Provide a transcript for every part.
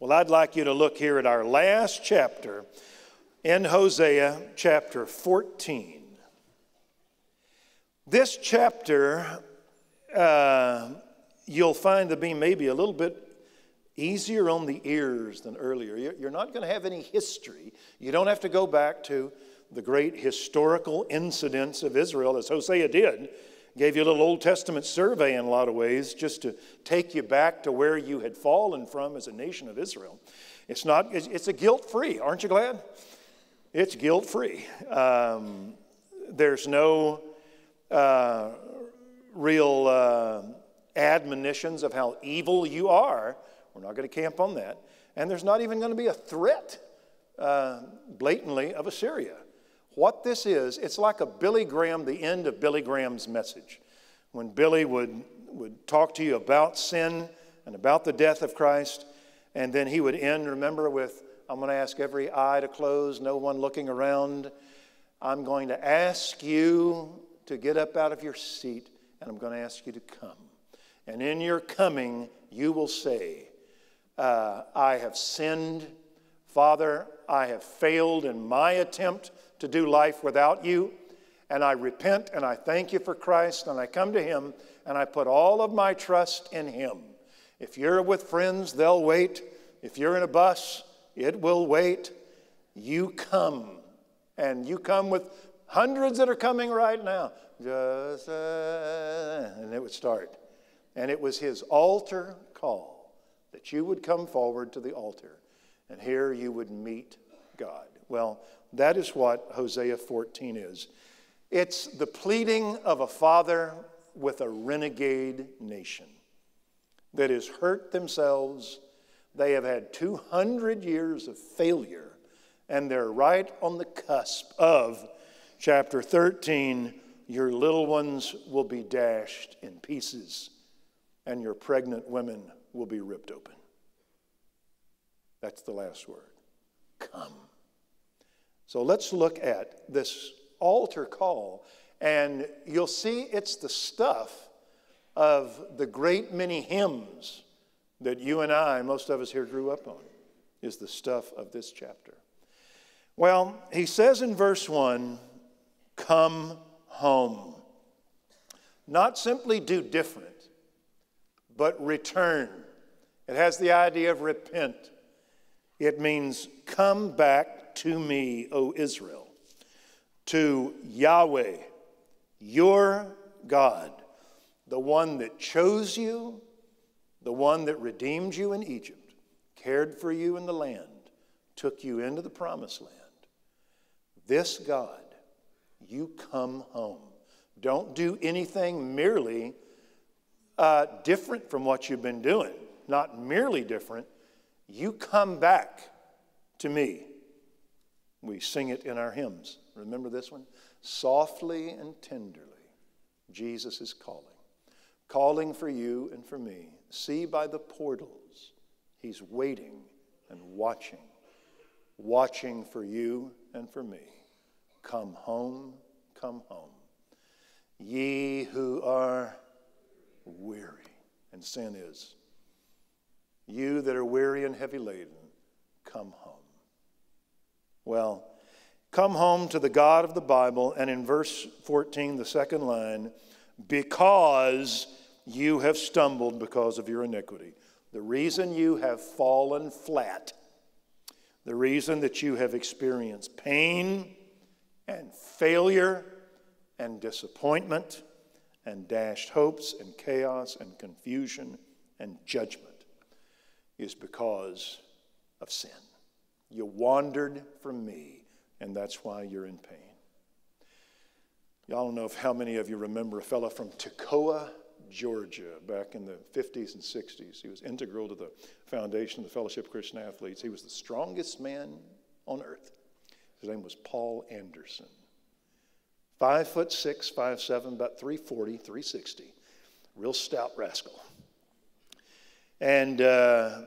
Well, I'd like you to look here at our last chapter in Hosea, chapter 14. This chapter, uh, you'll find to be maybe a little bit easier on the ears than earlier. You're not going to have any history. You don't have to go back to the great historical incidents of Israel, as Hosea did. Gave you a little Old Testament survey in a lot of ways, just to take you back to where you had fallen from as a nation of Israel. It's not. It's a guilt free. Aren't you glad? It's guilt free. Um, there's no uh, real uh, admonitions of how evil you are we're not going to camp on that. And there's not even going to be a threat uh, blatantly of Assyria. What this is, it's like a Billy Graham, the end of Billy Graham's message. When Billy would, would talk to you about sin and about the death of Christ, and then he would end, remember, with I'm going to ask every eye to close, no one looking around. I'm going to ask you to get up out of your seat, and I'm going to ask you to come. And in your coming, you will say, uh, I have sinned. Father, I have failed in my attempt to do life without you. And I repent and I thank you for Christ and I come to Him and I put all of my trust in Him. If you're with friends, they'll wait. If you're in a bus, it will wait. You come. And you come with hundreds that are coming right now. Just, uh, and it would start. And it was His altar call that you would come forward to the altar and here you would meet God. Well, that is what Hosea 14 is. It's the pleading of a father with a renegade nation that has hurt themselves. They have had 200 years of failure, and they're right on the cusp of chapter 13 your little ones will be dashed in pieces, and your pregnant women will be ripped open. That's the last word. Come. So let's look at this altar call, and you'll see it's the stuff of the great many hymns that you and I, most of us here, grew up on, is the stuff of this chapter. Well, he says in verse 1 come home. Not simply do different, but return. It has the idea of repent. It means come back to me, O Israel, to Yahweh, your God, the one that chose you, the one that redeemed you in Egypt, cared for you in the land, took you into the promised land. This God, you come home. Don't do anything merely uh, different from what you've been doing. Not merely different, you come back to me. We sing it in our hymns. Remember this one? Softly and tenderly, Jesus is calling. Calling for you and for me. See by the portals, he's waiting and watching. Watching for you and for me. Come home, come home. Ye who are weary, and sin is. You that are weary and heavy laden, come home. Well, come home to the God of the Bible, and in verse 14, the second line, because you have stumbled because of your iniquity. The reason you have fallen flat, the reason that you have experienced pain and failure and disappointment and dashed hopes and chaos and confusion and judgment is because of sin. You wandered from me, and that's why you're in pain. Y'all don't know if how many of you remember a fellow from Toccoa, Georgia, back in the 50s and 60s. He was integral to the foundation of the Fellowship of Christian Athletes. He was the strongest man on earth. His name was Paul Anderson. Five foot six, five seven, about 340, 360. Real stout rascal. And uh,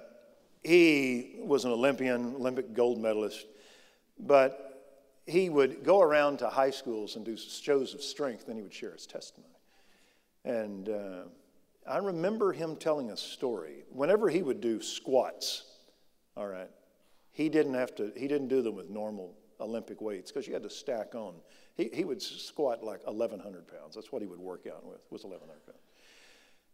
he was an Olympian, Olympic gold medalist, but he would go around to high schools and do shows of strength, and he would share his testimony. And uh, I remember him telling a story. Whenever he would do squats, All right. He didn't have to, he didn't do them with normal Olympic weights because you had to stack on. He, he would squat like 1,100 pounds. That's what he would work out with, was 1,100 pounds.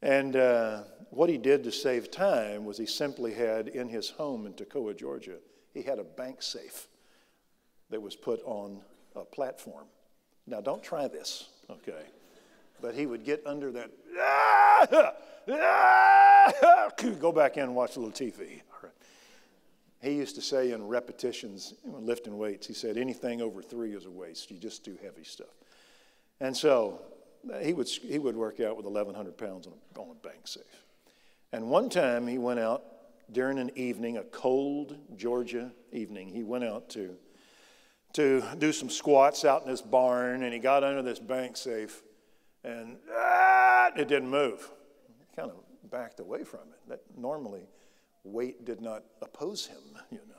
And uh, what he did to save time was he simply had in his home in Toccoa, Georgia, he had a bank safe that was put on a platform. Now, don't try this, okay? But he would get under that, go back in and watch a little TV. He used to say in repetitions, lifting weights, he said, anything over three is a waste. You just do heavy stuff. And so he would, he would work out with 1,100 pounds on a, on a bank safe. And one time he went out during an evening, a cold Georgia evening, he went out to, to do some squats out in this barn, and he got under this bank safe, and ah, it didn't move. He kind of backed away from it. That normally weight did not oppose him, you know.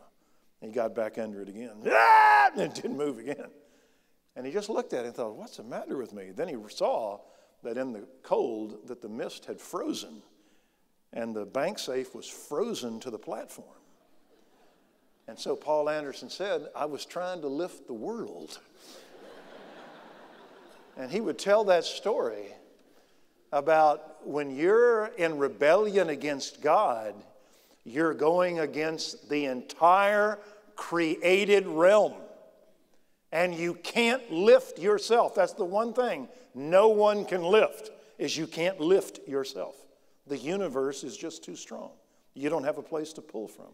He got back under it again. Ah! And it didn't move again. And he just looked at it and thought, what's the matter with me? Then he saw that in the cold that the mist had frozen and the bank safe was frozen to the platform. And so Paul Anderson said, I was trying to lift the world. and he would tell that story about when you're in rebellion against God, you're going against the entire created realm. And you can't lift yourself. That's the one thing no one can lift is you can't lift yourself. The universe is just too strong. You don't have a place to pull from.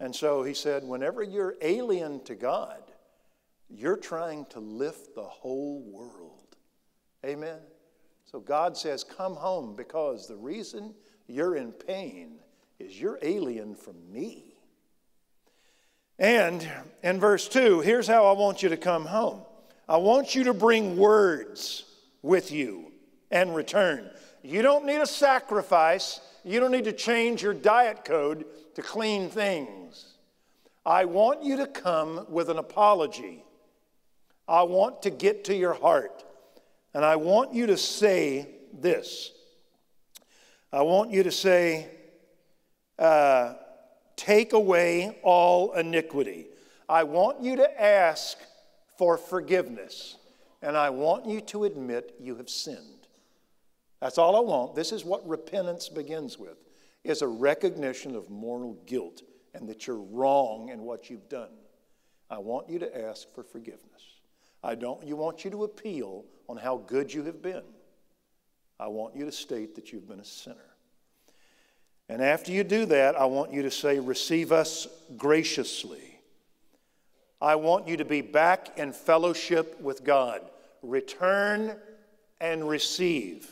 And so he said, whenever you're alien to God, you're trying to lift the whole world. Amen. So God says, Come home because the reason you're in pain is you're alien from me. And in verse 2, here's how I want you to come home I want you to bring words with you and return. You don't need a sacrifice, you don't need to change your diet code to clean things. I want you to come with an apology. I want to get to your heart. And I want you to say this. I want you to say, uh, take away all iniquity. I want you to ask for forgiveness, and I want you to admit you have sinned. That's all I want. This is what repentance begins with is a recognition of moral guilt and that you're wrong in what you've done. I want you to ask for forgiveness. I don't you want you to appeal on how good you have been. I want you to state that you've been a sinner. And after you do that, I want you to say, Receive us graciously. I want you to be back in fellowship with God. Return and receive.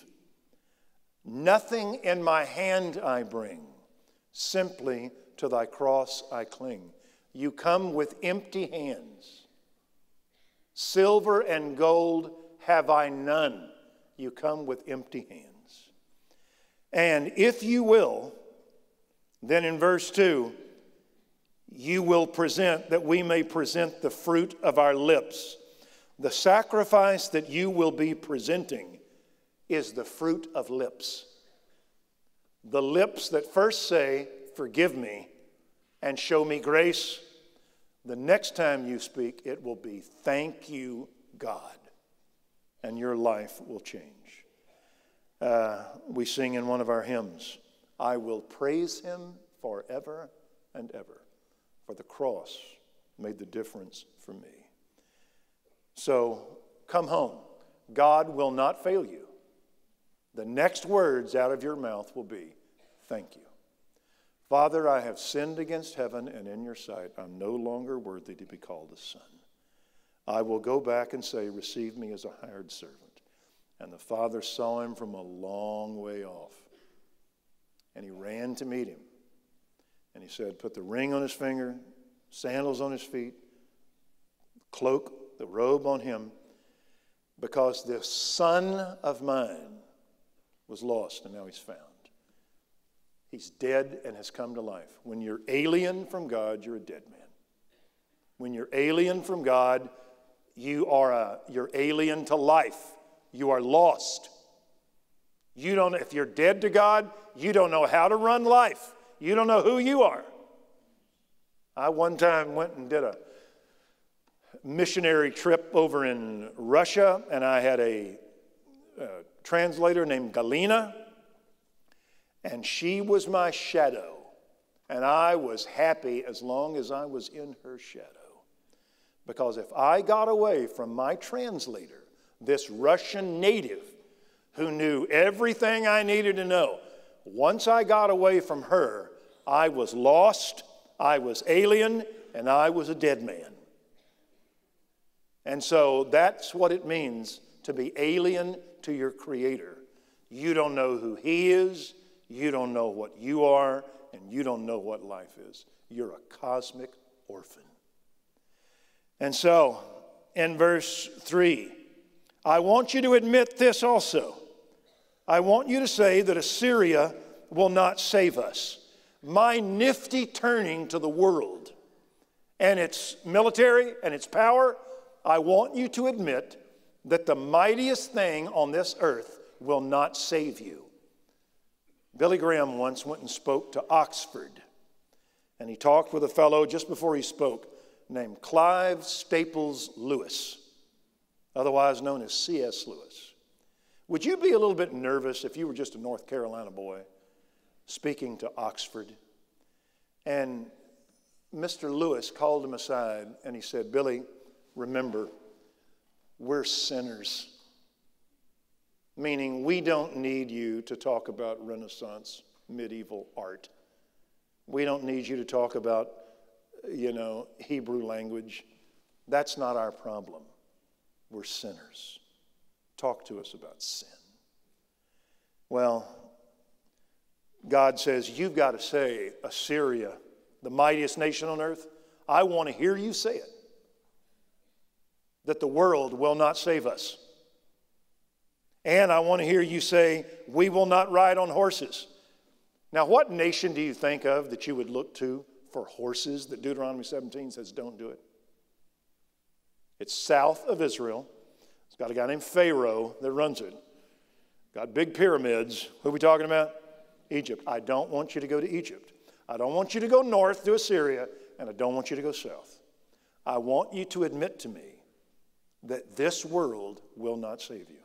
Nothing in my hand I bring, simply to thy cross I cling. You come with empty hands. Silver and gold have I none. You come with empty hands. And if you will, then in verse 2, you will present that we may present the fruit of our lips. The sacrifice that you will be presenting is the fruit of lips. The lips that first say, Forgive me and show me grace. The next time you speak, it will be, Thank you, God. And your life will change. Uh, we sing in one of our hymns. I will praise him forever and ever, for the cross made the difference for me. So come home. God will not fail you. The next words out of your mouth will be, Thank you. Father, I have sinned against heaven and in your sight. I'm no longer worthy to be called a son. I will go back and say, Receive me as a hired servant. And the father saw him from a long way off and he ran to meet him. And he said, Put the ring on his finger, sandals on his feet, cloak, the robe on him, because this son of mine was lost and now he's found. He's dead and has come to life. When you're alien from God, you're a dead man. When you're alien from God, you are a, you're alien to life. You are lost. You don't, if you're dead to God, you don't know how to run life. You don't know who you are. I one time went and did a missionary trip over in Russia, and I had a, a translator named Galina, and she was my shadow. And I was happy as long as I was in her shadow. Because if I got away from my translator, this Russian native who knew everything I needed to know, once I got away from her, I was lost, I was alien, and I was a dead man. And so that's what it means to be alien to your Creator. You don't know who He is, you don't know what you are, and you don't know what life is. You're a cosmic orphan. And so, in verse 3, I want you to admit this also. I want you to say that Assyria will not save us. My nifty turning to the world and its military and its power, I want you to admit that the mightiest thing on this earth will not save you. Billy Graham once went and spoke to Oxford, and he talked with a fellow just before he spoke named Clive Staples Lewis, otherwise known as C.S. Lewis. Would you be a little bit nervous if you were just a North Carolina boy speaking to Oxford? And Mr. Lewis called him aside and he said, Billy, remember, we're sinners. Meaning, we don't need you to talk about Renaissance medieval art. We don't need you to talk about you know, Hebrew language. That's not our problem. We're sinners. Talk to us about sin. Well, God says, You've got to say, Assyria, the mightiest nation on earth, I want to hear you say it. That the world will not save us. And I want to hear you say, We will not ride on horses. Now, what nation do you think of that you would look to for horses that Deuteronomy 17 says don't do it. It's south of Israel. Got a guy named Pharaoh that runs it. Got big pyramids. Who are we talking about? Egypt. I don't want you to go to Egypt. I don't want you to go north to Assyria, and I don't want you to go south. I want you to admit to me that this world will not save you.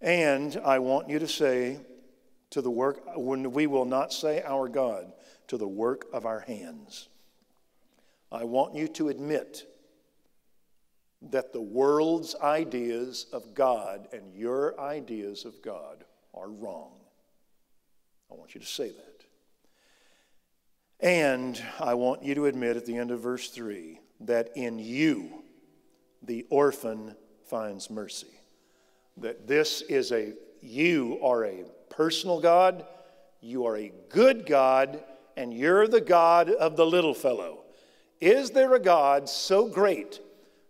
And I want you to say to the work, when we will not say our God, to the work of our hands. I want you to admit that the world's ideas of God and your ideas of God are wrong. I want you to say that. And I want you to admit at the end of verse 3 that in you the orphan finds mercy. That this is a, you are a personal God, you are a good God, and you're the God of the little fellow. Is there a God so great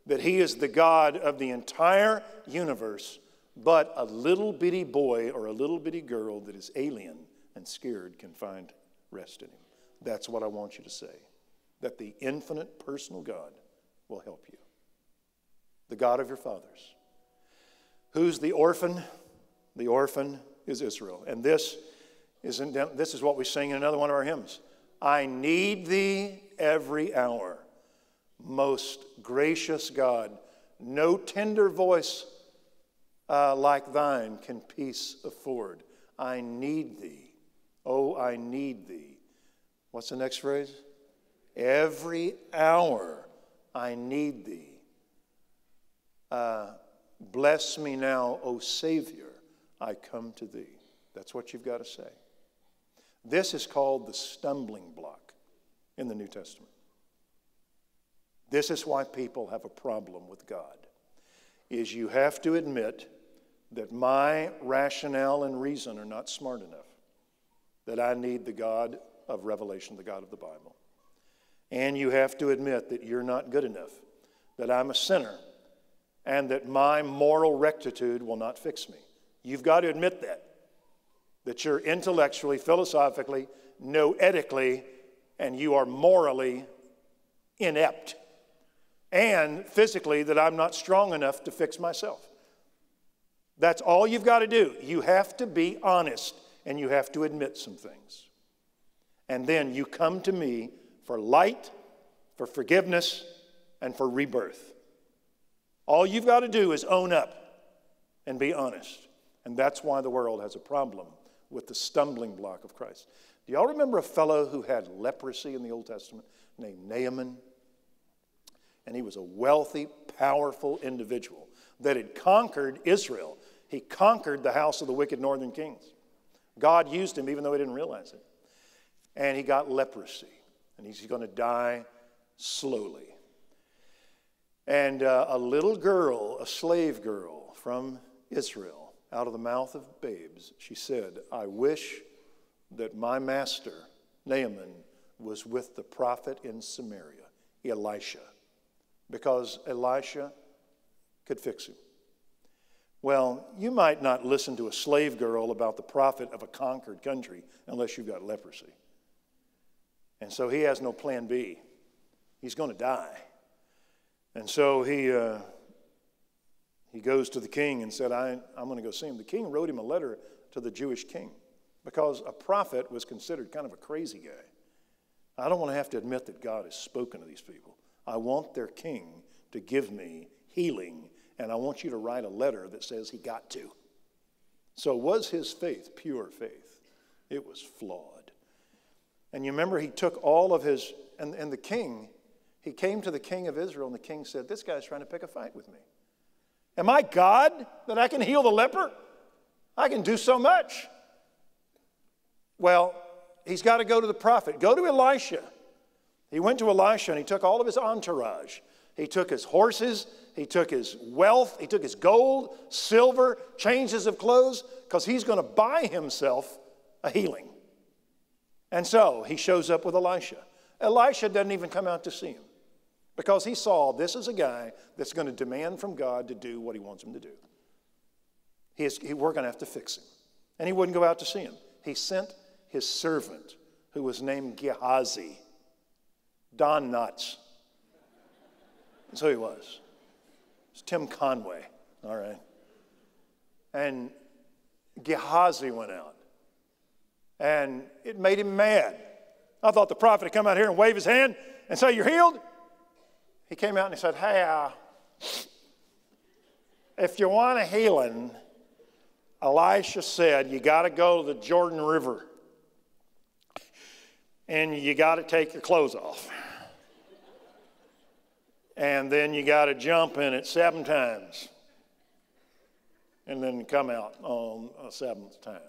that he is the God of the entire universe, but a little bitty boy or a little bitty girl that is alien and scared can find rest in him? That's what I want you to say. That the infinite personal God will help you. The God of your fathers. Who's the orphan? The orphan is Israel. And this isn't, this is what we sing in another one of our hymns. I need thee every hour. Most gracious God, no tender voice uh, like thine can peace afford. I need thee. Oh, I need thee. What's the next phrase? Every hour I need thee. Uh, bless me now, O Savior, I come to thee. That's what you've got to say. This is called the stumbling block in the New Testament. This is why people have a problem with God. Is you have to admit that my rationale and reason are not smart enough. That I need the God of revelation, the God of the Bible. And you have to admit that you're not good enough, that I'm a sinner, and that my moral rectitude will not fix me. You've got to admit that that you're intellectually, philosophically, noetically, and you are morally inept. And physically, that I'm not strong enough to fix myself. That's all you've got to do. You have to be honest and you have to admit some things. And then you come to me for light, for forgiveness, and for rebirth. All you've got to do is own up and be honest. And that's why the world has a problem with the stumbling block of Christ. Do y'all remember a fellow who had leprosy in the Old Testament named Naaman? And he was a wealthy, powerful individual that had conquered Israel. He conquered the house of the wicked northern kings. God used him even though he didn't realize it. And he got leprosy, and he's going to die slowly. And uh, a little girl, a slave girl from Israel, out of the mouth of babes, she said, I wish that my master, Naaman, was with the prophet in Samaria, Elisha, because Elisha could fix him. Well, you might not listen to a slave girl about the prophet of a conquered country unless you've got leprosy. And so he has no plan B. He's going to die. And so he, uh, he goes to the king and said, I, I'm going to go see him. The king wrote him a letter to the Jewish king because a prophet was considered kind of a crazy guy. I don't want to have to admit that God has spoken to these people. I want their king to give me healing, and I want you to write a letter that says he got to. So, was his faith pure faith? It was flawed. And you remember he took all of his, and, and the king, he came to the king of Israel, and the king said, This guy's trying to pick a fight with me. Am I God that I can heal the leper? I can do so much. Well, he's got to go to the prophet. Go to Elisha. He went to Elisha and he took all of his entourage. He took his horses, he took his wealth, he took his gold, silver, changes of clothes, because he's going to buy himself a healing. And so he shows up with Elisha. Elisha doesn't even come out to see him because he saw this is a guy that's going to demand from God to do what he wants him to do. He is, he, we're going to have to fix him. And he wouldn't go out to see him. He sent his servant, who was named Gehazi. Don Knotts. That's who he was. It's Tim Conway, all right. And Gehazi went out. And it made him mad. I thought the prophet would come out here and wave his hand and say, You're healed. He came out and he said, Hey, uh, if you want a healing, Elisha said, You got to go to the Jordan River and you got to take your clothes off. And then you got to jump in it seven times. And then come out on a seventh time.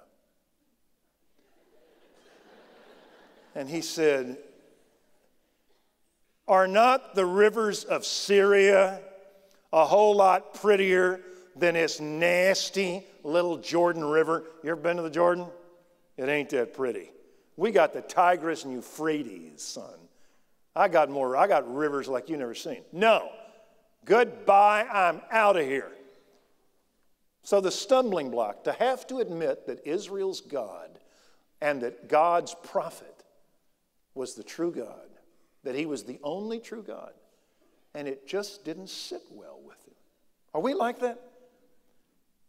And he said, Are not the rivers of Syria a whole lot prettier than this nasty little Jordan River? You ever been to the Jordan? It ain't that pretty. We got the Tigris and Euphrates, son. I got more, I got rivers like you never seen. No. Goodbye, I'm out of here. So the stumbling block, to have to admit that Israel's God and that God's prophet was the true God, that he was the only true God, and it just didn't sit well with him. Are we like that?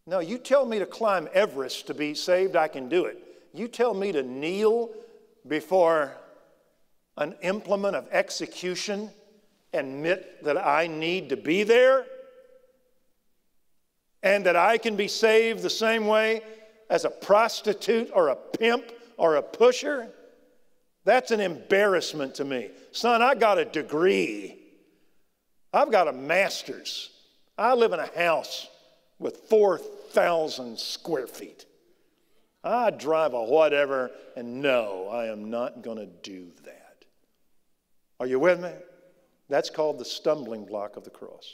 No, you tell me to climb Everest to be saved, I can do it. You tell me to kneel before an implement of execution, and admit that I need to be there, and that I can be saved the same way as a prostitute or a pimp or a pusher, that's an embarrassment to me. Son, I got a degree. I've got a master's. I live in a house with 4,000 square feet. I drive a whatever, and no, I am not going to do that. Are you with me? That's called the stumbling block of the cross,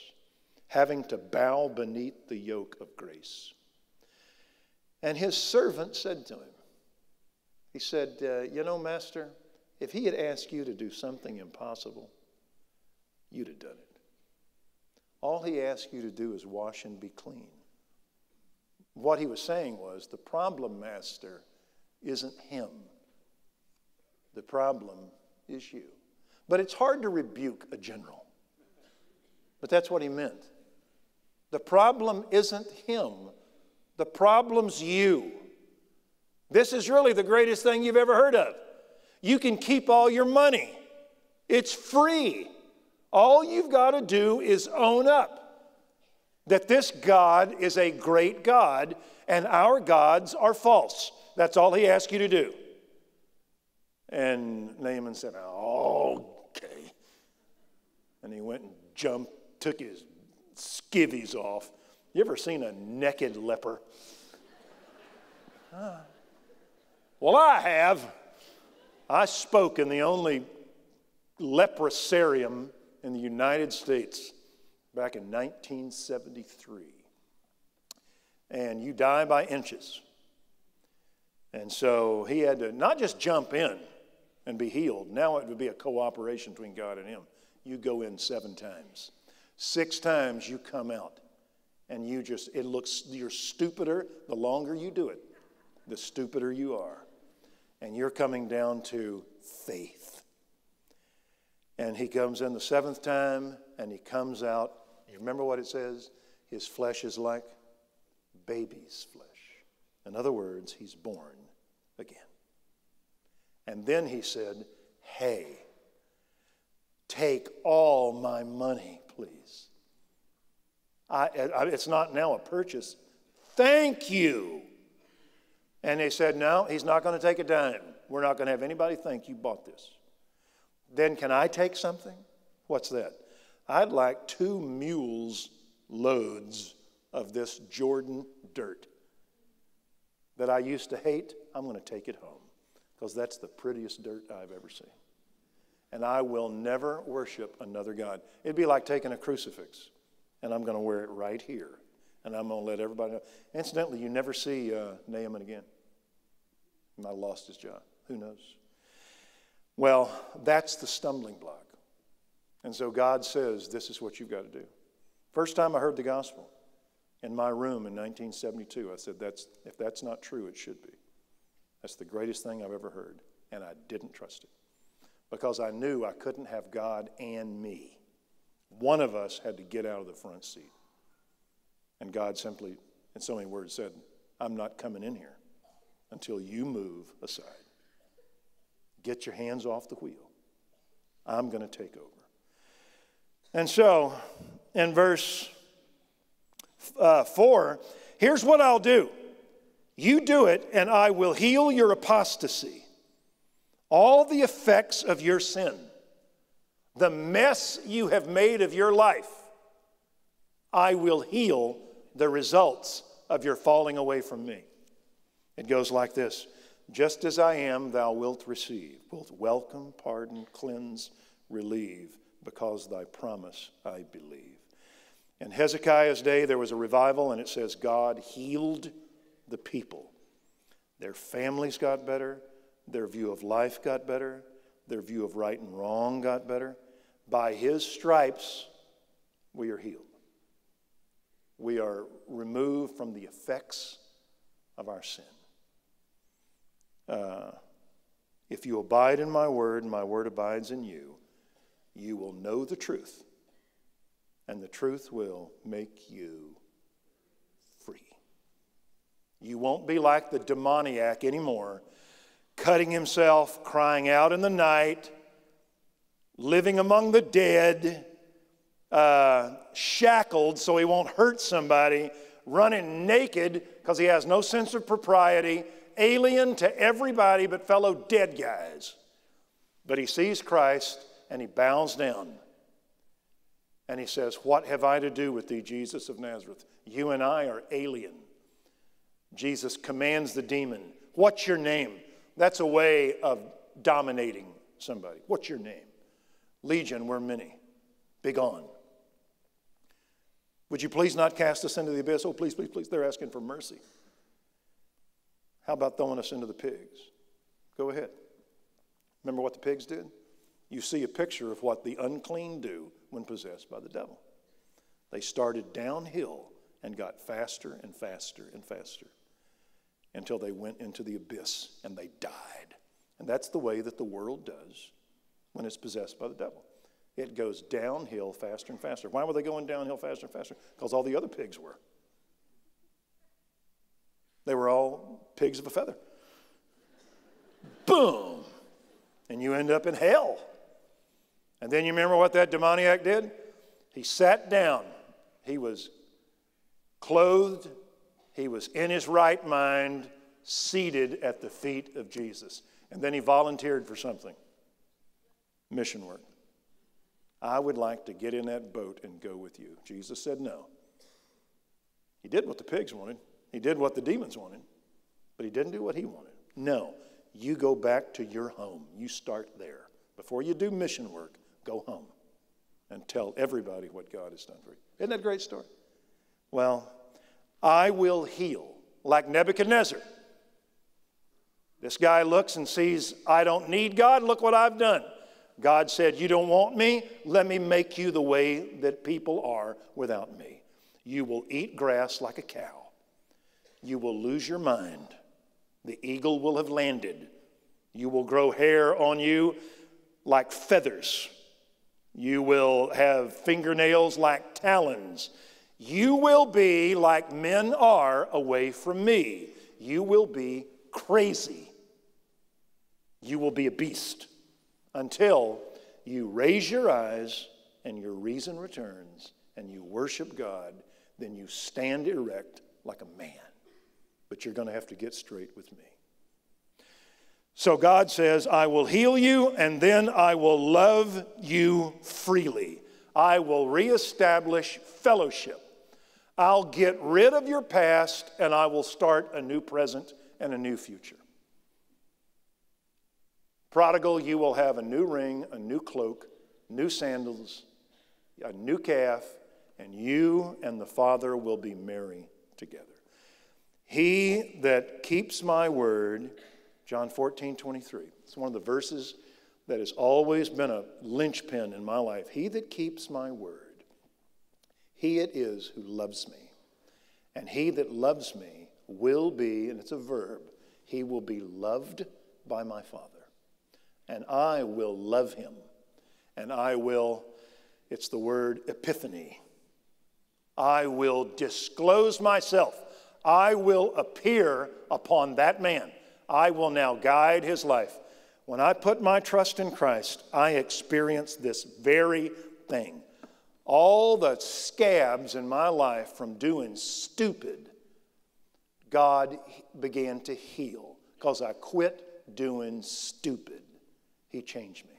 having to bow beneath the yoke of grace. And his servant said to him, He said, uh, You know, Master, if he had asked you to do something impossible, you'd have done it. All he asked you to do is wash and be clean. What he was saying was the problem, Master, isn't him. The problem is you. But it's hard to rebuke a general. But that's what he meant. The problem isn't him, the problem's you. This is really the greatest thing you've ever heard of. You can keep all your money, It's free. All you've got to do is own up that this God is a great God and our gods are false. That's all he asked you to do. And Naaman said, Okay. And he went and jumped, took his skivvies off. You ever seen a naked leper? Well, I have. I spoke in the only leprosarium in the United States back in 1973. And you die by inches. And so he had to not just jump in and be healed, now it would be a cooperation between God and him. You go in seven times. Six times you come out. And you just, it looks, you're stupider the longer you do it, the stupider you are. And you're coming down to faith. And he comes in the seventh time and he comes out. You remember what it says? His flesh is like baby's flesh. In other words, he's born again. And then he said, Hey, take all my money, please. I, I, it's not now a purchase. Thank you. And they said, No, he's not going to take a dime. We're not going to have anybody think you bought this. Then can I take something? What's that? I'd like two mules' loads of this Jordan dirt that I used to hate. I'm going to take it home because that's the prettiest dirt I've ever seen. And I will never worship another God. It'd be like taking a crucifix, and I'm going to wear it right here, and I'm going to let everybody know. Incidentally, you never see uh, Naaman again. Have lost his job. Who knows? Well, that's the stumbling block. And so God says, This is what you've got to do. First time I heard the gospel in my room in 1972, I said, that's, If that's not true, it should be. That's the greatest thing I've ever heard. And I didn't trust it because I knew I couldn't have God and me. One of us had to get out of the front seat. And God simply, in so many words, said, I'm not coming in here until you move aside. Get your hands off the wheel. I'm going to take over. And so, in verse uh, 4, here's what I'll do you do it, and I will heal your apostasy, all the effects of your sin, the mess you have made of your life. I will heal the results of your falling away from me. It goes like this Just as I am, thou wilt receive, both welcome, pardon, cleanse, relieve, because thy promise I believe. In Hezekiah's day, there was a revival, and it says God healed the people. Their families got better, their view of life got better, their view of right and wrong got better. By his stripes, we are healed. We are removed from the effects of our sin. Uh, if you abide in my word, my word abides in you, you will know the truth, and the truth will make you free. you won't be like the demoniac anymore, cutting himself, crying out in the night, living among the dead, uh, shackled so he won't hurt somebody, running naked because he has no sense of propriety, alien to everybody but fellow dead guys. But he sees Christ and he bows down. And he says, What have I to do with thee, Jesus of Nazareth? You and I are alien. Jesus commands the demon, What's your name? That's a way of dominating somebody. What's your name? Legion, we're many. Begone. Would you please not cast us into the abyss? Oh, please, please, please. They're asking for mercy. How about throwing us into the pigs? Go ahead. Remember what the pigs did? You see a picture of what the unclean do when possessed by the devil. They started downhill and got faster and faster and faster until they went into the abyss and they died. And that's the way that the world does when it's possessed by the devil. It goes downhill faster and faster. Why were they going downhill faster and faster? Because all the other pigs were. They were all pigs of a feather. Boom! And you end up in hell. And then you remember what that demoniac did? He sat down. He was clothed, he was in his right mind, seated at the feet of Jesus. And then he volunteered for something mission work. I would like to get in that boat and go with you. Jesus said no. He did what the pigs wanted, he did what the demons wanted, but he didn't do what he wanted. No, you go back to your home. You start there. Before you do mission work, go home and tell everybody what God has done for you. Isn't that a great story? Well, I will heal like Nebuchadnezzar. This guy looks and sees, I don't need God. Look what I've done. God said, You don't want me? Let me make you the way that people are without me. You will eat grass like a cow. You will lose your mind. The eagle will have landed. You will grow hair on you like feathers. You will have fingernails like talons. You will be like men are away from me. You will be crazy. You will be a beast until you raise your eyes and your reason returns and you worship God. Then you stand erect like a man. But you're going to have to get straight with me. So God says, I will heal you and then I will love you freely. I will reestablish fellowship. I'll get rid of your past and I will start a new present and a new future. Prodigal, you will have a new ring, a new cloak, new sandals, a new calf, and you and the Father will be merry together. He that keeps my word, John 14, 23. It's one of the verses that has always been a linchpin in my life. He that keeps my word, he it is who loves me. And he that loves me will be, and it's a verb, he will be loved by my Father. And I will love him. And I will, it's the word epiphany. I will disclose myself. I will appear upon that man. I will now guide his life. When I put my trust in Christ, I experience this very thing all the scabs in my life from doing stupid, God began to heal because I quit doing stupid. He changed me.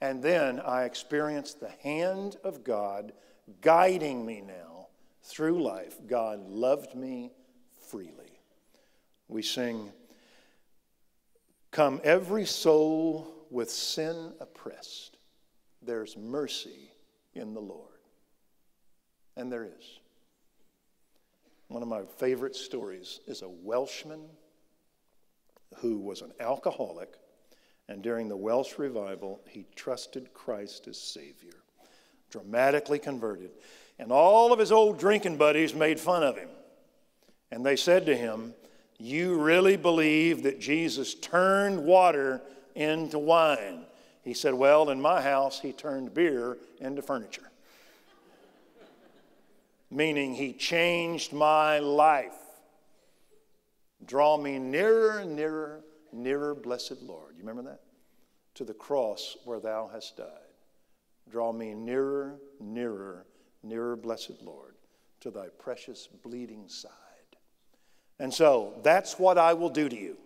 And then I experienced the hand of God guiding me now through life. God loved me freely. We sing, Come every soul with sin oppressed, there's mercy in the Lord. And there is. One of my favorite stories is a Welshman who was an alcoholic, and during the Welsh revival, he trusted Christ as Savior, dramatically converted. And all of his old drinking buddies made fun of him. And they said to him, You really believe that Jesus turned water into wine? He said, Well, in my house, he turned beer into furniture. Meaning, he changed my life. Draw me nearer, nearer, nearer, blessed Lord. You remember that? To the cross where thou hast died. Draw me nearer, nearer, nearer, blessed Lord, to thy precious bleeding side. And so that's what I will do to you.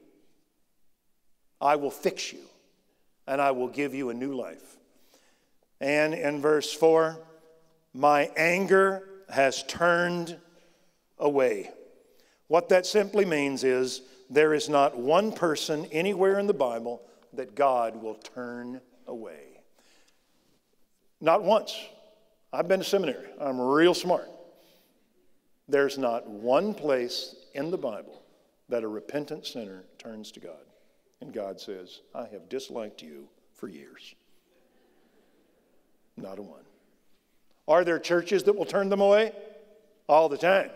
I will fix you and I will give you a new life. And in verse 4, my anger has turned away. What that simply means is there is not one person anywhere in the Bible that God will turn away. Not once. I've been to seminary, I'm real smart. There's not one place in the Bible that a repentant sinner turns to God. And God says, I have disliked you for years. Not a one. Are there churches that will turn them away? All the time.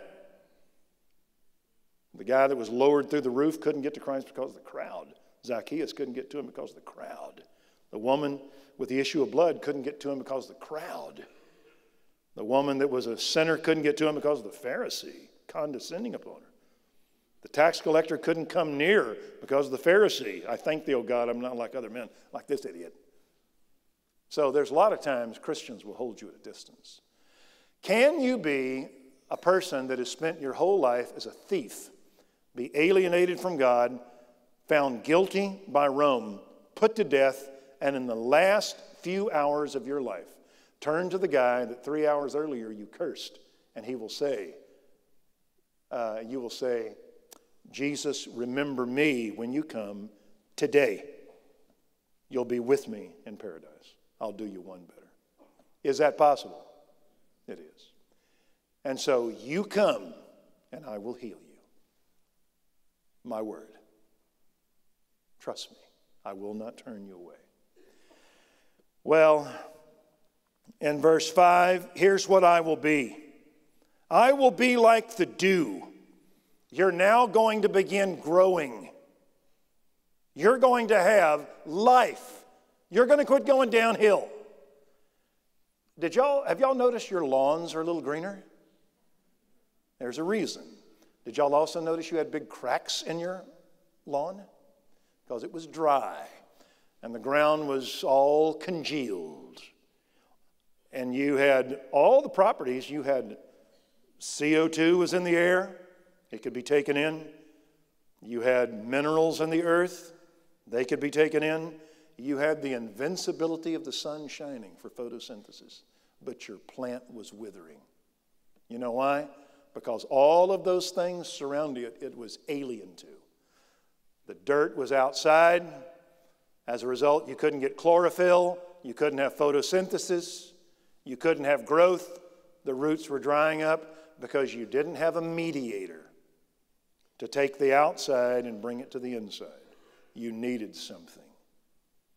The guy that was lowered through the roof couldn't get to Christ because of the crowd. Zacchaeus couldn't get to him because of the crowd. The woman with the issue of blood couldn't get to him because of the crowd. The woman that was a sinner couldn't get to him because of the Pharisee condescending upon her. The tax collector couldn't come near because of the Pharisee. I thank thee, O God, I'm not like other men, like this idiot. So there's a lot of times Christians will hold you at a distance. Can you be a person that has spent your whole life as a thief, be alienated from God, found guilty by Rome, put to death, and in the last few hours of your life, turn to the guy that three hours earlier you cursed, and he will say, uh, You will say, Jesus, remember me when you come today. You'll be with me in paradise. I'll do you one better. Is that possible? It is. And so you come and I will heal you. My word. Trust me, I will not turn you away. Well, in verse 5, here's what I will be I will be like the dew. You're now going to begin growing. You're going to have life. You're going to quit going downhill. Did y'all have y'all noticed your lawns are a little greener? There's a reason. Did y'all also notice you had big cracks in your lawn? Because it was dry and the ground was all congealed. And you had all the properties, you had CO2 was in the air, it could be taken in. You had minerals in the earth, they could be taken in. You had the invincibility of the sun shining for photosynthesis, but your plant was withering. You know why? Because all of those things surrounding it, it was alien to. The dirt was outside. As a result, you couldn't get chlorophyll, you couldn't have photosynthesis, you couldn't have growth. The roots were drying up because you didn't have a mediator to take the outside and bring it to the inside. You needed something.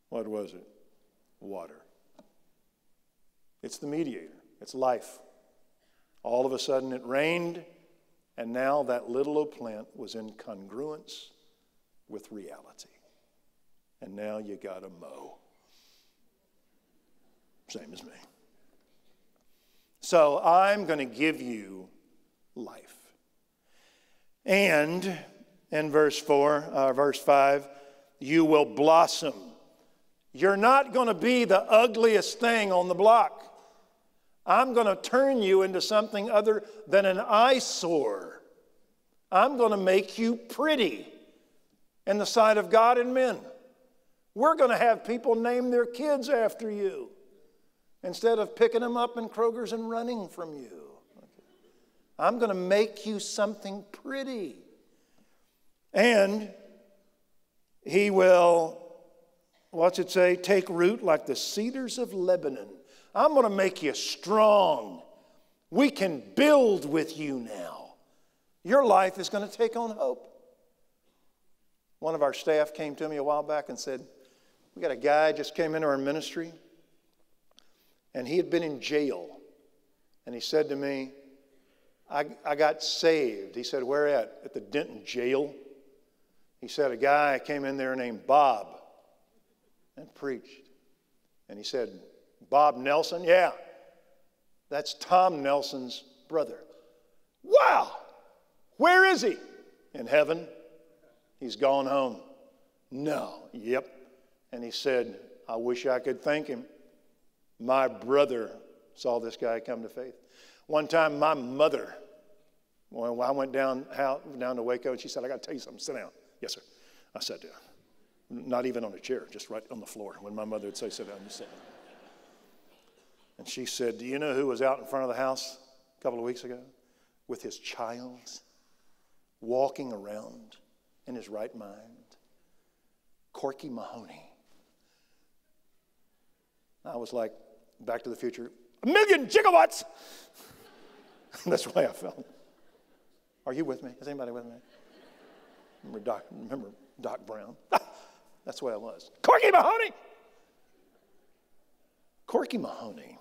What was it? Water. It's the mediator, it's life. All of a sudden it rained, and now that little old plant was in congruence with reality. And now you got to mow. Same as me. So I'm going to give you life. And in verse 4, uh, verse 5, you will blossom you're not going to be the ugliest thing on the block. I'm going to turn you into something other than an eyesore. I'm going to make you pretty in the sight of God and men. We're going to have people name their kids after you instead of picking them up in Kroger's and running from you. I'm going to make you something pretty. And he will what's it say? Take root like the cedars of Lebanon. I'm going to make you strong. We can build with you now. Your life is going to take on hope. One of our staff came to me a while back and said, We got a guy just came into our ministry, and he had been in jail. And he said to me, I, I got saved. He said, Where at? At the Denton jail. He said, A guy came in there named Bob and preached. And he said, Bob Nelson? Yeah, that's Tom Nelson's brother. Wow! Where is he? In heaven. He's gone home. No. Yep. And he said, I wish I could thank him. My brother saw this guy come to faith. One time, my mother, when I went down, down to Waco, and she said, I got to tell you something. Sit down. Yes, sir. I sat down. Not even on a chair, just right on the floor. When my mother would say, sit down, you sit down. And she said, Do you know who was out in front of the house a couple of weeks ago? With his child, walking around in his right mind? Corky Mahoney. I was like, Back to the Future, a million gigawatts! That's the way I felt. Are you with me? Is anybody with me? Remember Doc, remember Doc Brown? That's the way I was. Corky Mahoney! Corky Mahoney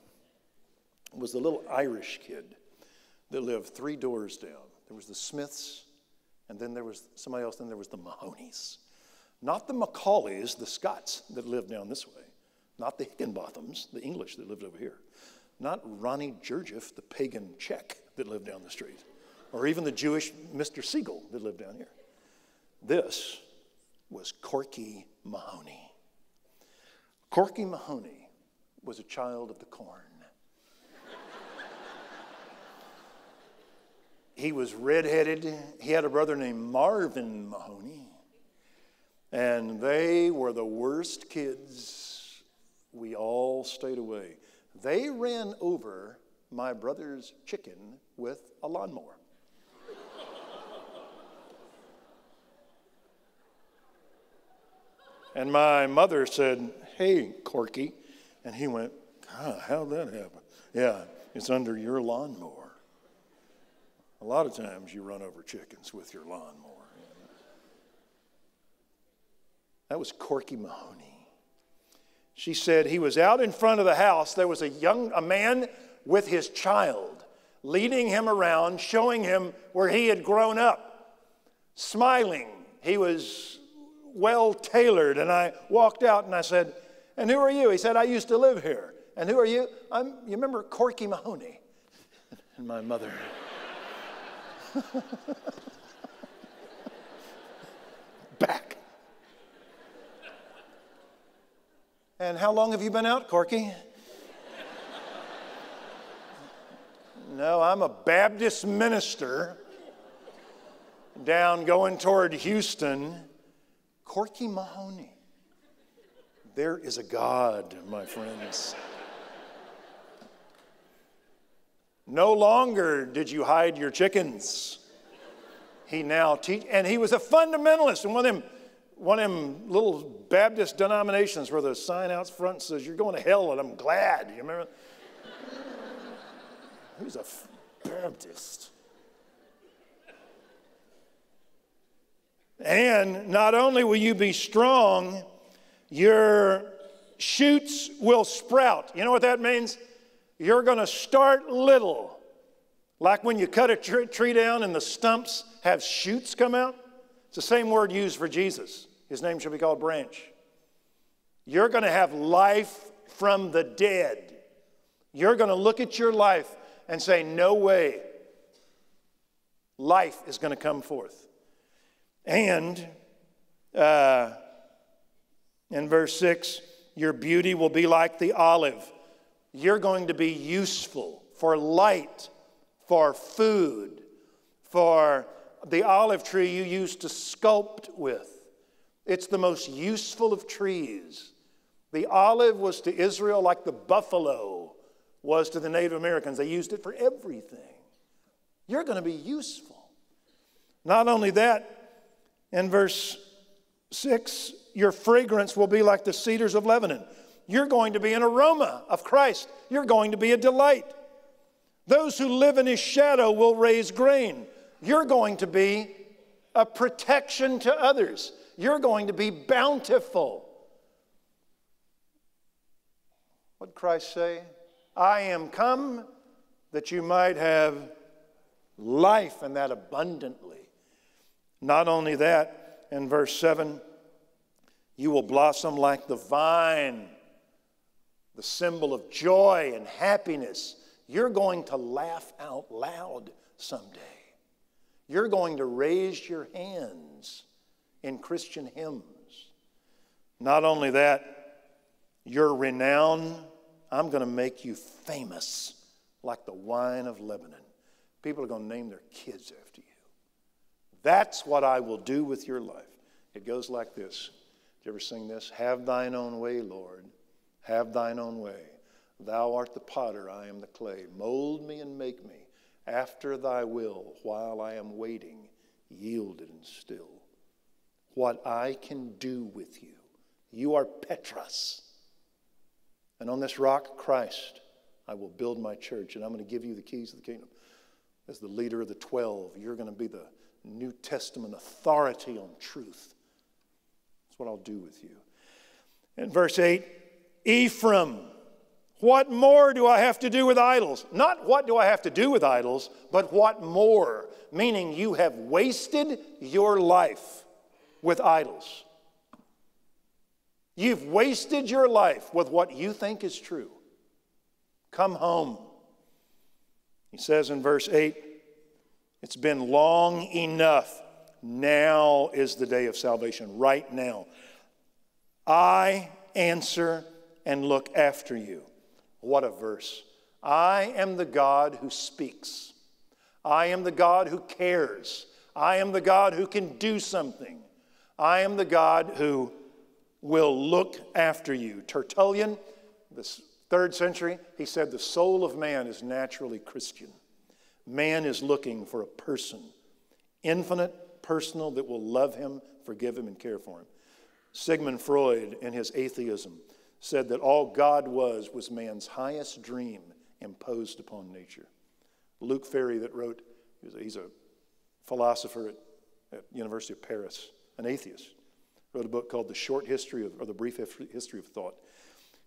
was the little Irish kid that lived three doors down. There was the Smiths, and then there was somebody else, then there was the Mahonies. Not the Macaulays, the Scots that lived down this way. Not the Higginbothams, the English that lived over here. Not Ronnie Jurjeff, the pagan Czech that lived down the street. Or even the Jewish Mr. Siegel that lived down here. This was Corky Mahoney. Corky Mahoney was a child of the corn. he was redheaded. He had a brother named Marvin Mahoney. And they were the worst kids. We all stayed away. They ran over my brother's chicken with a lawnmower. and my mother said, Hey, Corky. And he went, God, how'd that happen? Yeah, it's under your lawnmower. A lot of times you run over chickens with your lawnmower. That was Corky Mahoney. She said he was out in front of the house. There was a young a man with his child, leading him around, showing him where he had grown up, smiling. He was well tailored. And I walked out and I said, And who are you? He said, I used to live here. And who are you? I'm, you remember Corky Mahoney? And my mother. Back. And how long have you been out, Corky? no, I'm a Baptist minister down going toward Houston. Corky Mahoney. There is a God, my friends. No longer did you hide your chickens. He now teach, and he was a fundamentalist, and one of them, one of them little Baptist denominations where the sign out front says, "You're going to hell," and I'm glad. You remember? Who's a Baptist? And not only will you be strong, your shoots will sprout. You know what that means? You're going to start little. Like when you cut a tree down and the stumps have shoots come out. It's the same word used for Jesus. His name shall be called branch. You're going to have life from the dead. You're going to look at your life and say, No way. Life is going to come forth. And uh, in verse 6, your beauty will be like the olive. You're going to be useful for light, for food, for the olive tree you used to sculpt with. It's the most useful of trees. The olive was to Israel like the buffalo was to the Native Americans. They used it for everything. You're going to be useful. Not only that, in verse 6, your fragrance will be like the cedars of Lebanon. You're going to be an aroma of Christ. You're going to be a delight. Those who live in his shadow will raise grain. You're going to be a protection to others. You're going to be bountiful. What did Christ say? I am come that you might have life and that abundantly. Not only that, in verse 7, you will blossom like the vine, the symbol of joy and happiness. You're going to laugh out loud someday. You're going to raise your hands in Christian hymns. Not only that, your renown, I'm going to make you famous like the wine of Lebanon. People are going to name their kids after you. That's what I will do with your life. It goes like this. Did you ever sing this? Have thine own way, Lord. Have thine own way. Thou art the potter, I am the clay. Mold me and make me after thy will while I am waiting, yielded and still. What I can do with you. You are Petros. And on this rock, Christ, I will build my church, and I'm going to give you the keys of the kingdom. As the leader of the 12, you're going to be the New Testament authority on truth. That's what I'll do with you. In verse 8, Ephraim, what more do I have to do with idols? Not what do I have to do with idols, but what more? Meaning you have wasted your life with idols. You've wasted your life with what you think is true. Come home. He says in verse 8, it's been long enough. Now is the day of salvation, right now. I answer and look after you. What a verse. I am the God who speaks. I am the God who cares. I am the God who can do something. I am the God who will look after you. Tertullian, this third century, he said, The soul of man is naturally Christian. Man is looking for a person, infinite, personal, that will love him, forgive him, and care for him. Sigmund Freud, in his atheism, said that all God was was man's highest dream imposed upon nature. Luc Ferry, that wrote, he's a philosopher at, at University of Paris, an atheist, wrote a book called The Short History of, or The Brief History of Thought.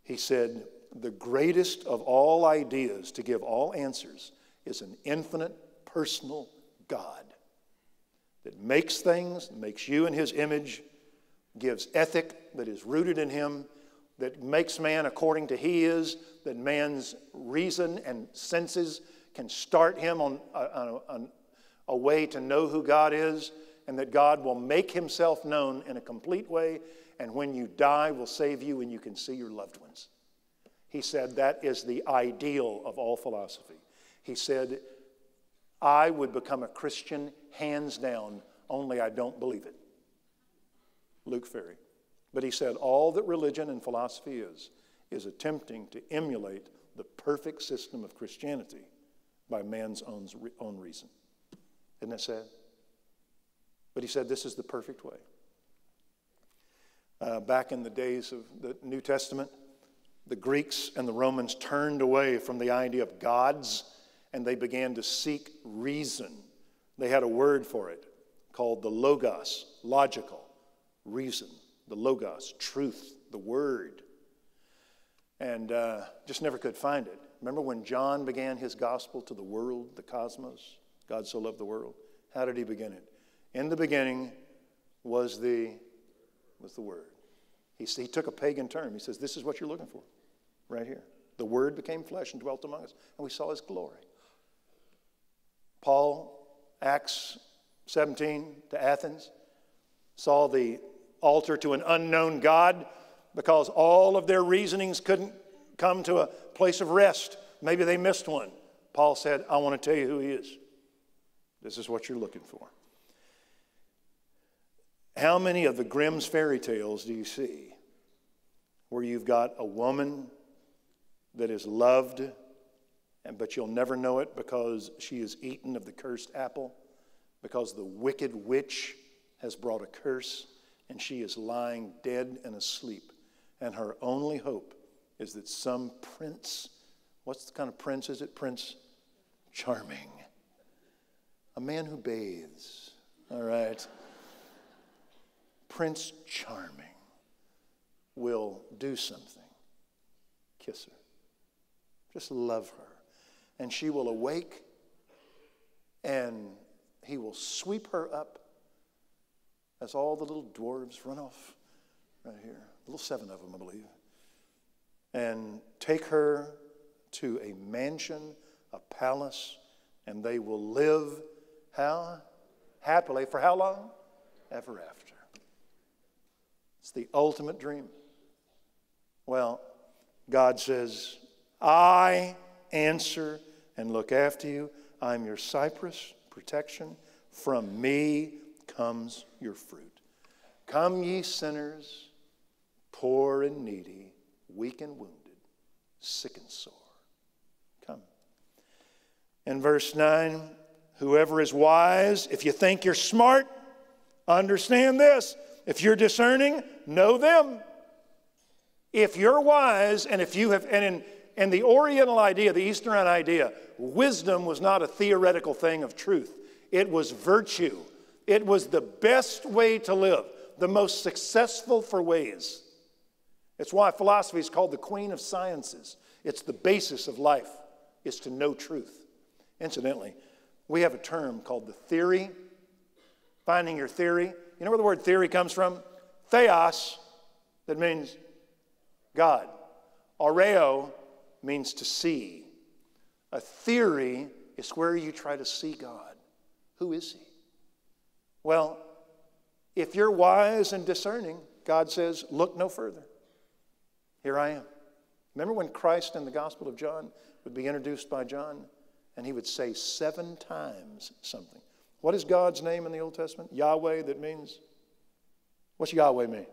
He said, the greatest of all ideas to give all answers is an infinite personal God that makes things, makes you in his image, gives ethic that is rooted in him, that makes man according to he is, that man's reason and senses can start him on a, on a way to know who God is, and that God will make himself known in a complete way, and when you die, will save you and you can see your loved ones. He said that is the ideal of all philosophy. He said, I would become a Christian hands down, only I don't believe it. Luc Ferry. But he said, all that religion and philosophy is, is attempting to emulate the perfect system of Christianity by man's own, own reason. Isn't that sad? But he said, this is the perfect way. Uh, back in the days of the New Testament, the Greeks and the Romans turned away from the idea of gods and they began to seek reason. They had a word for it called the logos, logical, reason, the logos, truth, the word. And uh, just never could find it. Remember when John began his gospel to the world, the cosmos? God so loved the world. How did he begin it? In the beginning was the, was the word. He, he took a pagan term. He says, This is what you're looking for, right here. The word became flesh and dwelt among us, and we saw his glory. Paul, Acts 17 to Athens, saw the altar to an unknown God because all of their reasonings couldn't come to a place of rest. Maybe they missed one. Paul said, I want to tell you who he is. This is what you're looking for. How many of the Grimm's fairy tales do you see where you've got a woman that is loved but you'll never know it because she is eaten of the cursed apple, because the wicked witch has brought a curse, and she is lying dead and asleep. And her only hope is that some prince, what's the kind of prince is it? Prince Charming. A man who bathes, all right? Prince Charming will do something. Kiss her. Just love her and she will awake and he will sweep her up as all the little dwarves run off right here. Little seven of them, I believe. And take her to a mansion, a palace, and they will live how? Happily. For how long? Ever after. It's the ultimate dream. Well, God says, I answer and look after you. I'm your cypress, protection. From me comes your fruit. Come, ye sinners, poor and needy, weak and wounded, sick and sore. Come. In verse 9, whoever is wise, if you think you're smart, understand this. If you're discerning, know them. If you're wise, and if you have, and in and the Oriental idea, the Eastern idea, wisdom was not a theoretical thing of truth, it was virtue. It was the best way to live, the most successful for ways. It's why philosophy is called the queen of sciences. It's the basis of life, is to know truth. Incidentally, we have a term called the theory, finding your theory. You know where the word theory comes from? Theos, that means God. Oreo means to see. A theory is where you try to see God. Who is He? Well, if you're wise and discerning, God says, look no further. Here I am. Remember when Christ in the Gospel of John would be introduced by John and he would say seven times something? What is God's name in the Old Testament? Yahweh, that means, what's Yahweh mean?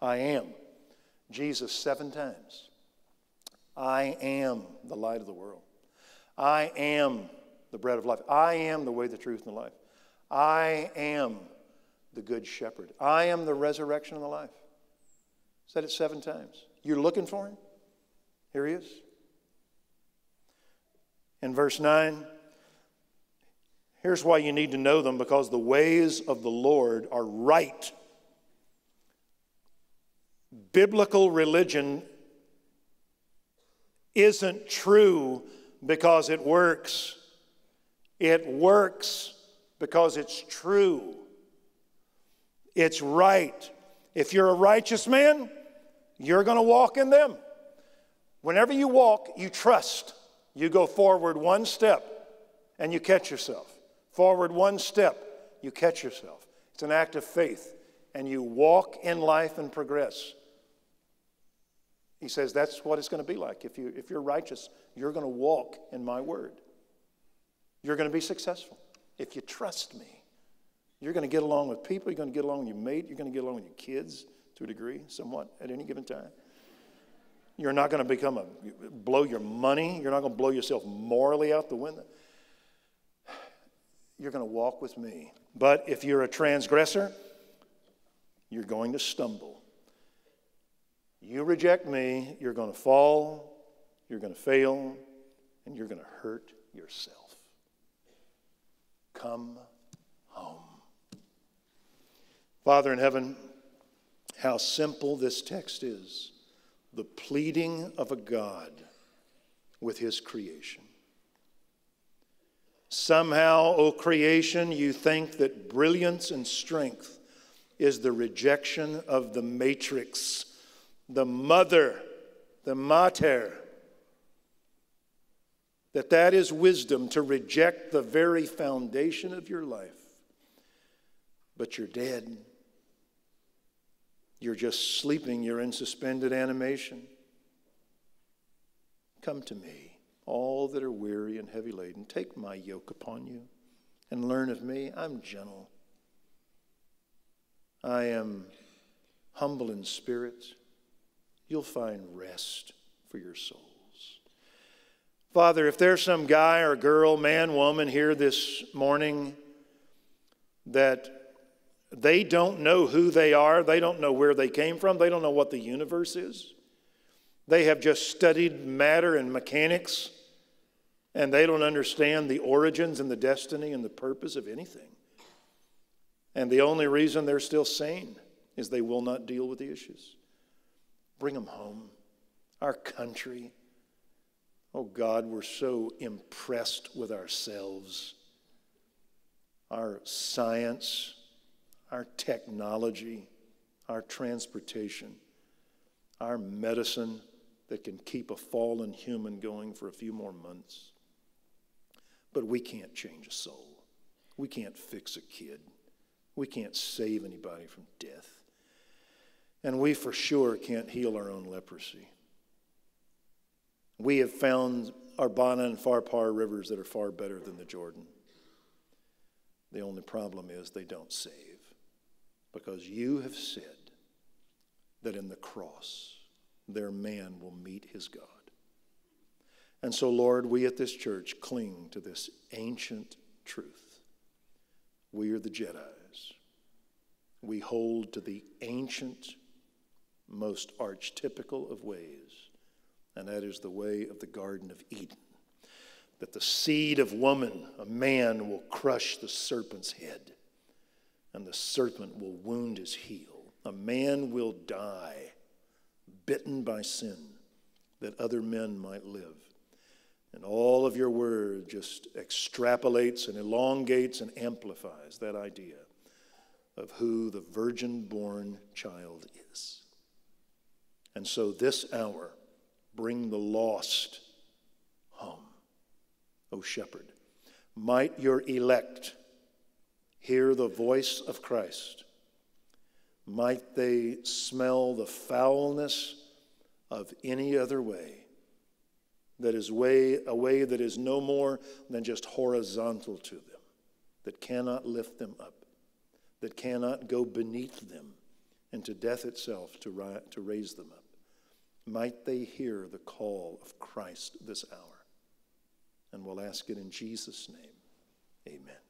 I am. Jesus, seven times. I am the light of the world. I am the bread of life. I am the way, the truth, and the life. I am the good shepherd. I am the resurrection and the life. Said it seven times. You're looking for him? Here he is. In verse 9, here's why you need to know them because the ways of the Lord are right. Biblical religion isn't true because it works. It works because it's true. It's right. If you're a righteous man, you're going to walk in them. Whenever you walk, you trust. You go forward one step and you catch yourself. Forward one step, you catch yourself. It's an act of faith. And you walk in life and progress. He says that's what it's going to be like. If, you, if you're righteous, you're going to walk in my word. You're going to be successful if you trust me. You're going to get along with people, you're going to get along with your mate, you're going to get along with your kids to a degree, somewhat, at any given time. You're not going to become a blow your money, you're not going to blow yourself morally out the window. You're going to walk with me. But if you're a transgressor, you're going to stumble. You reject me, you're going to fall, you're going to fail, and you're going to hurt yourself. Come home. Father in heaven, how simple this text is the pleading of a God with his creation. Somehow, O creation, you think that brilliance and strength is the rejection of the matrix the mother, the mater, that that is wisdom to reject the very foundation of your life. But you're dead. You're just sleeping. You're in suspended animation. Come to me, all that are weary and heavy laden. Take my yoke upon you and learn of me. I'm gentle. I am humble in spirit you'll find rest for your souls. Father, if there's some guy or girl, man, woman here this morning that they don't know who they are, they don't know where they came from, they don't know what the universe is, they have just studied matter and mechanics, and they don't understand the origins and the destiny and the purpose of anything. And the only reason they're still sane is they will not deal with the issues. Bring them home. Our country. Oh God, we're so impressed with ourselves, our science, our technology, our transportation, our medicine that can keep a fallen human going for a few more months. But we can't change a soul. We can't fix a kid. We can't save anybody from death. And we for sure can't heal our own leprosy. We have found Abana and Pharpar rivers that are far better than the Jordan. The only problem is they don't save because you have said that in the cross there man will meet his God. And so, Lord, we at this church cling to this ancient truth. We are the Jedi's. We hold to the ancient most archetypical of ways, and that is the way of the Garden of Eden. That the seed of woman, a man, will crush the serpent's head, and the serpent will wound his heel. A man will die, bitten by sin, that other men might live. And all of your word just extrapolates and elongates and amplifies that idea of who the virgin born child is. And so this hour, bring the lost home. O shepherd, might your elect hear the voice of Christ. Might they smell the foulness of any other way that is way a way that is no more than just horizontal to them, that cannot lift them up, that cannot go beneath them into death itself to, ri- to raise them up. Might they hear the call of Christ this hour? And we'll ask it in Jesus' name. Amen.